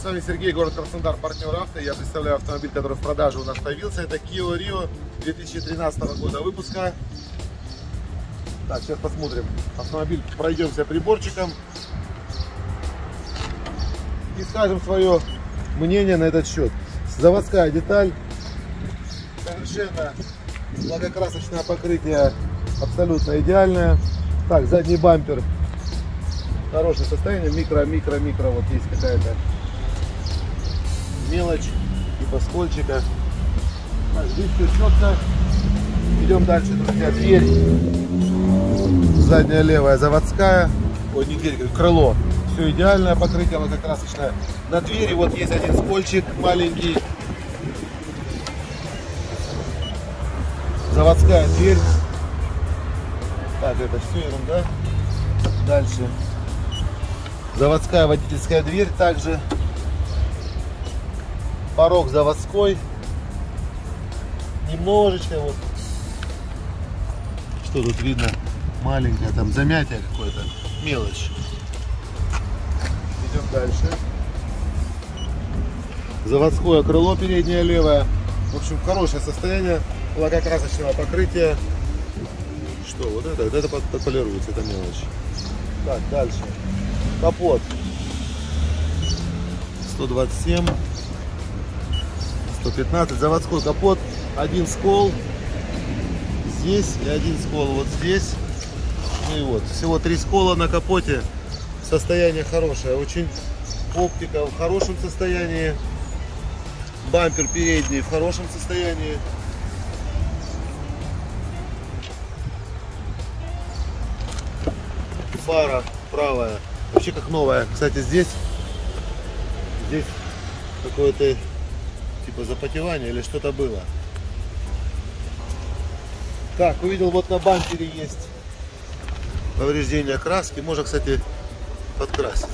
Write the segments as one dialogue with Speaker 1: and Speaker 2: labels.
Speaker 1: С вами Сергей, город Краснодар, партнер авто. Я представляю автомобиль, который в продаже у нас появился. Это Kia Rio 2013 года выпуска. Так, сейчас посмотрим. Автомобиль пройдемся приборчиком. И скажем свое мнение на этот счет. Заводская деталь. Совершенно благокрасочное покрытие. Абсолютно идеальное. Так, задний бампер. Хорошее состояние. Микро, микро, микро. Вот есть какая-то мелочь. Типа скольчика. Так, здесь все четко. Идем дальше, друзья. Дверь. Задняя левая заводская. Ой, не дверь, крыло. Все идеальное покрытие лакокрасочное. На двери вот есть один скольчик маленький. Заводская дверь. Так, это все ерунда. Дальше. Заводская водительская дверь также. Порог заводской. Немножечко вот. Что тут видно? Маленькое там замятие какое-то. Мелочь. Идем дальше. Заводское крыло переднее левое. В общем, хорошее состояние лакокрасочного покрытия. Что, вот это? Вот это подполируется, это мелочь. Так, дальше. Капот. 127. 115. Заводской капот. Один скол. Здесь и один скол вот здесь. Ну и вот. Всего три скола на капоте. Состояние хорошее. Очень оптика в хорошем состоянии. Бампер передний в хорошем состоянии. Фара правая. Вообще как новая. Кстати, здесь здесь какое-то типа запотевание или что-то было. Так, увидел вот на бампере есть повреждение краски. Можно, кстати, подкрасить.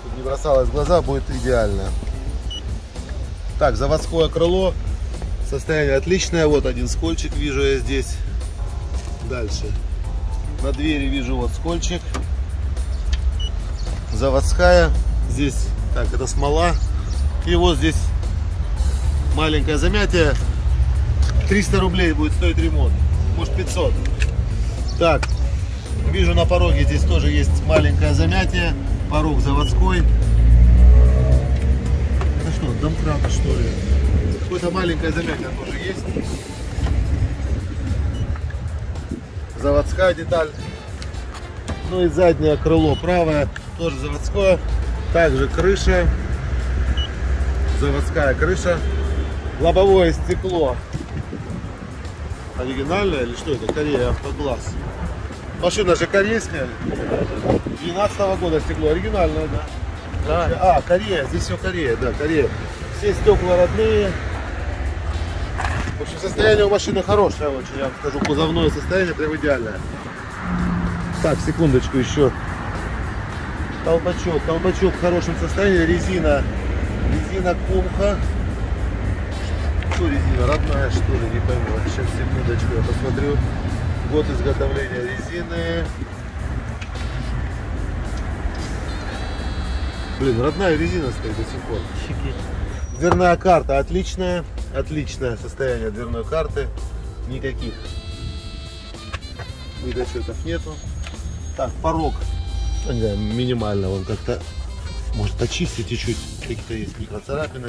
Speaker 1: Чтобы не бросалось в глаза, будет идеально. Так, заводское крыло. Состояние отличное. Вот один скольчик вижу я здесь. Дальше. На двери вижу вот скольчик. Заводская. Здесь, так, это смола. И вот здесь маленькое замятие. 300 рублей будет стоить ремонт. Может 500. Так, вижу на пороге здесь тоже есть маленькое замятие. Порог заводской. Это что, домкрата что ли? Какое-то маленькое замятие тоже есть. Заводская деталь. Ну и заднее крыло правое, тоже заводское. Также крыша. Заводская крыша. Лобовое стекло. Оригинальное или что это? Корея автоглаз. Машина же корейская. 12 -го года стекло. Оригинальное, да?
Speaker 2: Да.
Speaker 1: А, Корея. Здесь все Корея, да, Корея. Все стекла родные. В общем, состояние у машины хорошее очень, я вам скажу. Кузовное состояние прям идеальное. Так, секундочку еще. Колпачок. Колпачок в хорошем состоянии. Резина. Резина Кумха. Что резина? Родная что ли? Не пойму. Сейчас секундочку я посмотрю. Год изготовления резины. Блин, родная резина стоит до сих пор. Дверная карта отличная. Отличное состояние дверной карты. Никаких недочетов нету. Так, порог. Ну, не знаю, минимально он как-то может очистить чуть-чуть. Какие-то есть микроцарапины.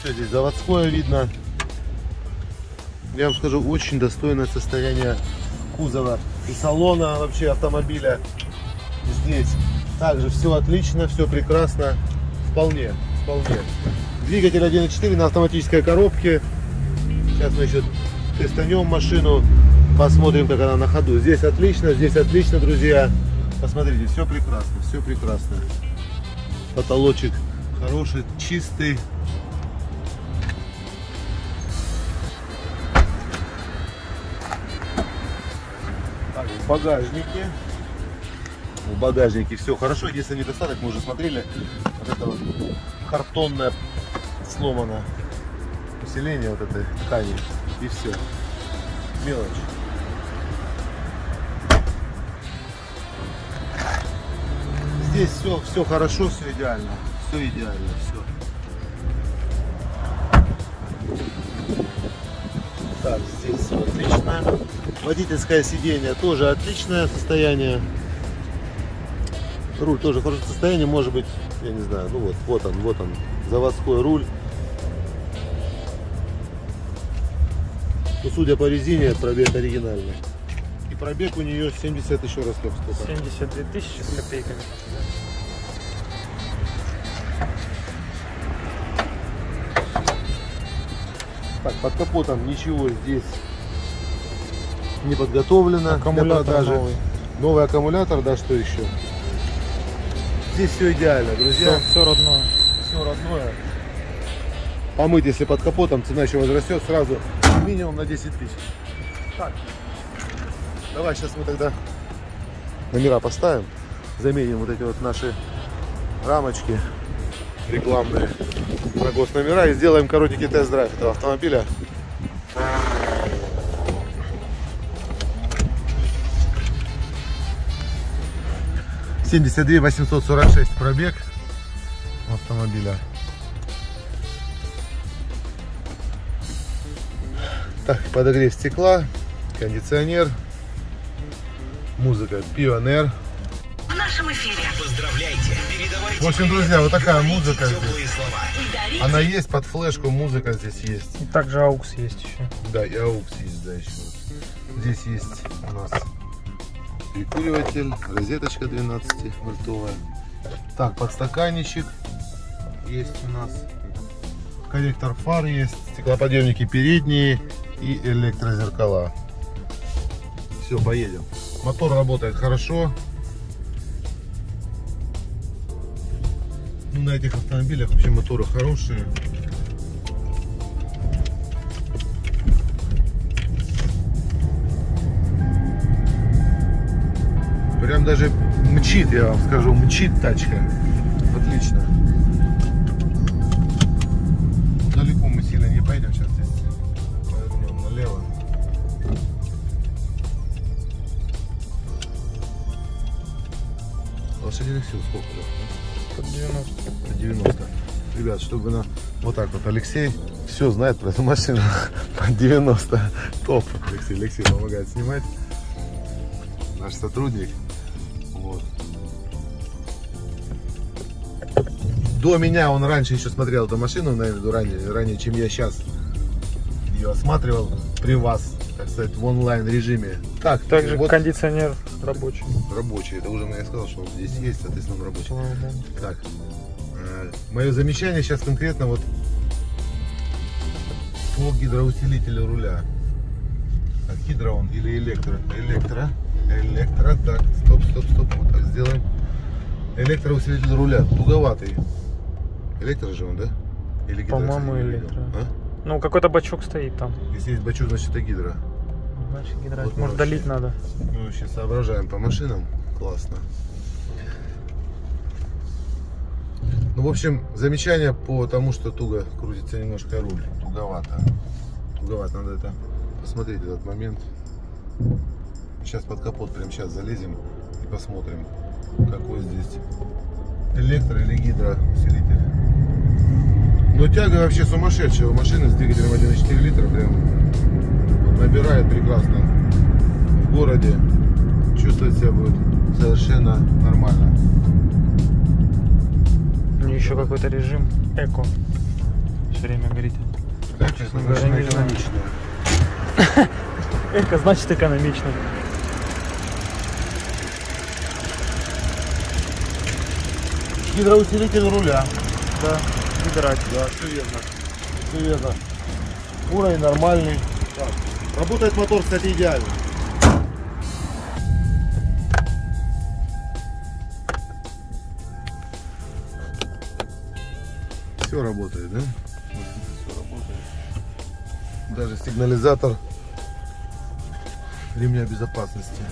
Speaker 1: Все здесь заводское видно. Я вам скажу, очень достойное состояние кузова и салона вообще автомобиля здесь. Также все отлично, все прекрасно. Вполне, вполне. Двигатель 1.4 на автоматической коробке. Сейчас мы еще тестанем машину. Посмотрим, как она на ходу. Здесь отлично, здесь отлично, друзья. Посмотрите, все прекрасно, все прекрасно. Потолочек хороший, чистый. Так, в багажнике. В багажнике все хорошо. Единственный недостаток, мы уже смотрели, вот это вот картонное сломано усиление вот этой ткани. И все. Мелочь. Здесь все, все хорошо, все идеально. Все идеально, все. Так, здесь все отлично. Водительское сиденье тоже отличное состояние. Руль тоже в хорошем состоянии, может быть, я не знаю, ну вот, вот он, вот он, заводской руль. Ну, судя по резине, пробег оригинальный. И пробег у нее 70 еще раз сколько?
Speaker 2: 72 тысячи с копейками.
Speaker 1: Так, под капотом ничего здесь не подготовлено
Speaker 2: Аккумулятор
Speaker 1: для продажи.
Speaker 2: новый.
Speaker 1: Новый аккумулятор, да, что еще? Здесь все идеально, друзья.
Speaker 2: Все, все родное.
Speaker 1: Все родное. Помыть, если под капотом, цена еще возрастет сразу минимум на 10 тысяч. Так, давай сейчас мы тогда номера поставим, заменим вот эти вот наши рамочки рекламные на госномера и сделаем коротенький тест-драйв этого автомобиля. Семьдесят две восемьсот сорок шесть пробег автомобиля. Так, подогрев стекла, кондиционер, музыка Pioneer.
Speaker 3: В нашем эфире.
Speaker 4: Поздравляйте, передавайте.
Speaker 1: В общем, друзья, вот такая музыка здесь.
Speaker 4: слова.
Speaker 1: Она есть под флешку, музыка здесь есть.
Speaker 2: И также аукс есть еще.
Speaker 1: Да, и AUX есть, да, еще. Здесь есть у нас прикуриватель, розеточка 12 вольтовая. Так, подстаканничек есть у нас. Корректор фар есть, стеклоподъемники передние и электрозеркала. Все, поедем. Мотор работает хорошо. Ну, на этих автомобилях вообще моторы хорошие. Прям даже мчит, я вам скажу, мчит тачка. Лошадиных сил сколько? да?
Speaker 2: Под 90.
Speaker 1: По 90. Ребят, чтобы на вот так вот Алексей все знает про эту машину по 90. Топ. Алексей, Алексей помогает снимать. Наш сотрудник. Вот. До меня он раньше еще смотрел эту машину, наверное, ранее, ранее, чем я сейчас ее осматривал при вас, так сказать, в онлайн режиме. Так,
Speaker 2: Также
Speaker 1: вот
Speaker 2: кондиционер рабочий.
Speaker 1: рабочий. Это уже я сказал, что он здесь есть, соответственно, он рабочий.
Speaker 2: По-моему, да.
Speaker 1: Так, мое замечание сейчас конкретно вот по гидроусилителю руля. Так, гидро он или электро? Электро. Электро. Так, стоп, стоп, стоп. Вот так сделаем. Электроусилитель руля. Туговатый. Электро же он, да? Или
Speaker 2: По-моему, электро.
Speaker 1: А?
Speaker 2: Ну, какой-то бачок стоит там.
Speaker 1: Если есть бачок, значит это гидро.
Speaker 2: Значит, гидро-
Speaker 1: Вот
Speaker 2: Может,
Speaker 1: вообще.
Speaker 2: долить надо.
Speaker 1: Мы вообще соображаем по машинам. Классно. Ну, в общем, замечание по тому, что туго крутится немножко руль. Туговато. Туговато. Надо это посмотреть этот момент. Сейчас под капот прямо сейчас залезем и посмотрим, какой здесь электро или гидроусилитель. Но тяга вообще сумасшедшая у машины с двигателем 1,4 литра. Прям набирает прекрасно в городе. Чувствовать себя будет совершенно нормально.
Speaker 2: Нее еще какой-то режим эко. Все время говорит.
Speaker 1: Да, честно
Speaker 2: говоря, не знаю.
Speaker 1: экономичная.
Speaker 2: Эко значит экономично.
Speaker 1: Гидроусилитель руля.
Speaker 2: Да, гидрать.
Speaker 1: Да, все верно. Все верно. Уровень нормальный. Так. Работает мотор, кстати, идеально. Все работает, да? Все работает. Даже сигнализатор ремня безопасности.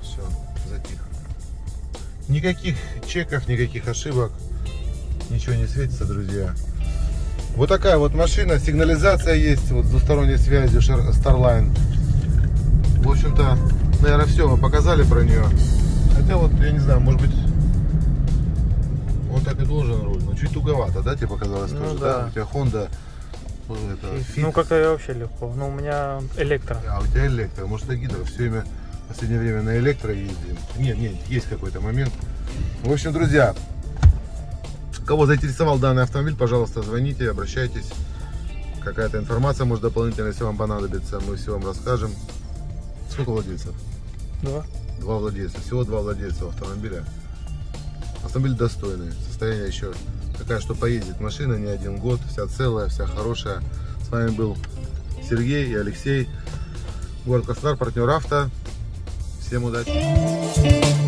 Speaker 1: Все, затих. Никаких чеков, никаких ошибок. Ничего не светится, друзья. Вот такая вот машина. Сигнализация есть вот с двусторонней связью Starline. В общем-то, наверное, все мы показали про нее. Хотя вот, я не знаю, может быть, он так и должен руль, но чуть туговато, да, тебе показалось
Speaker 2: Ну
Speaker 1: тоже,
Speaker 2: да.
Speaker 1: У тебя Honda, это.
Speaker 2: Ну, как-то вообще легко. Ну, у меня электро.
Speaker 1: а у тебя электро, может, это гидро, все время, в последнее время на электро ездим. Нет, нет, есть какой-то момент. В общем, друзья, кого заинтересовал данный автомобиль, пожалуйста, звоните, обращайтесь. Какая-то информация, может, дополнительная, если вам понадобится, мы все вам расскажем. Сколько владельцев?
Speaker 2: Два.
Speaker 1: Два владельца, всего два владельца автомобиля. Автомобиль достойный, состояние еще такая, что поездит машина не один год, вся целая, вся хорошая. С вами был Сергей и Алексей, город Краснодар, партнер авто. Всем удачи!